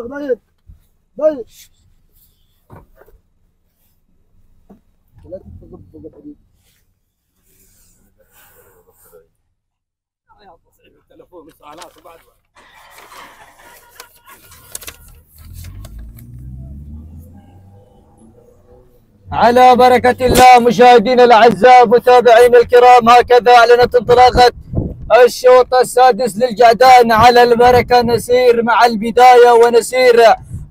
طبق ضيق ضيق لا وبعد على بركة الله مشاهدينا الأعزاء متابعينا الكرام هكذا أعلنت انطلاقة الشوط السادس للجعدان على البركة نسير مع البداية ونسير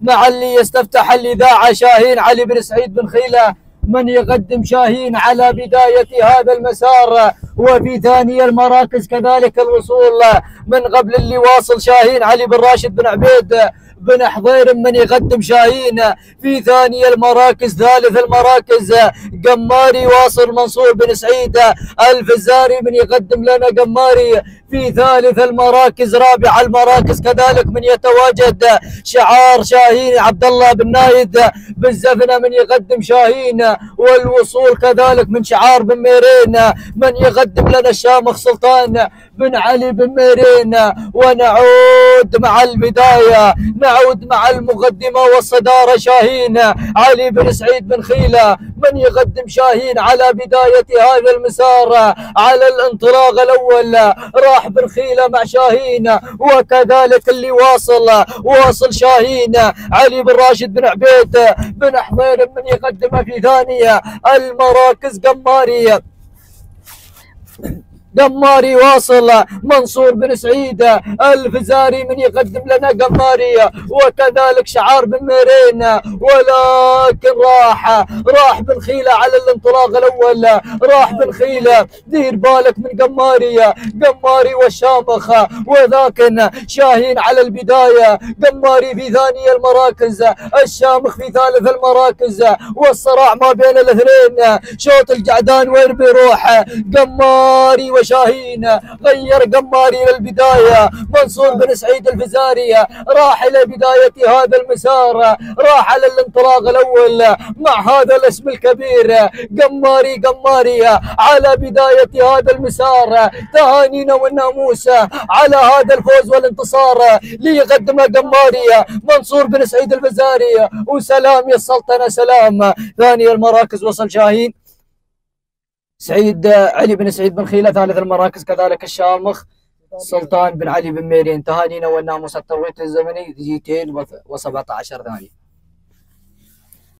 مع اللي يستفتح الإذاعة شاهين علي بن سعيد بن خيلة من يقدم شاهين على بداية هذا المسار. وفي ثاني المراكز كذلك الوصول من قبل اللي واصل شاهين علي بن راشد بن عبيد بن حضير من يقدم شاهين. في ثاني المراكز ثالث المراكز قماري واصل منصور بن سعيد. الفزاري من يقدم لنا قماري. في ثالث المراكز رابع المراكز كذلك من يتواجد شعار شاهين عبد الله بن نايد بالزفنه من يقدم شاهين. والوصول كذلك من شعار بن ميرين من يقدم لنا الشامخ سلطان بن علي بن ميرين ونعود مع البداية نعود مع المقدمة والصدارة شاهين. علي بن سعيد بن خيلة من يقدم شاهين على بداية هذا المسار؟ على الانطلاق الأول راح بن خيلة مع شاهين وكذلك اللي واصل واصل شاهين. علي بن راشد بن عبيد بن حمير من يقدمه في ثانية المراكز قمارية. قماري واصل منصور بن سعيد الفزاري من يقدم لنا قماري وكذلك شعار بن ميرين ولكن راح راح بن خيله على الانطلاق الأول راح بن خيله دير بالك من قماري قماري والشامخ وذاك شاهين على البداية قماري في ثاني المراكز الشامخ في ثالث المراكز والصراع ما بين الاثنين شوط الجعدان وين بيروح؟ قماري وشاهين غير قماري للبداية. منصور بن سعيد الفزاري راح إلى بداية هذا المسار راح على الانطلاق الأول مع هذا الاسم الكبير قماري قماري. على بداية هذا المسار تهانينا والناموس على هذا الفوز والانتصار ليقدمه قماري. منصور بن سعيد الفزاري وسلام يا السلطنة سلام. ثاني المراكز وصل شاهين. سعيد علي بن سعيد بن خيلة ثالث المراكز كذلك الشامخ. سلطان بن علي بن ميرين تهانينا والناموس التوقيت الزمني دقيقتين و17 ثانية.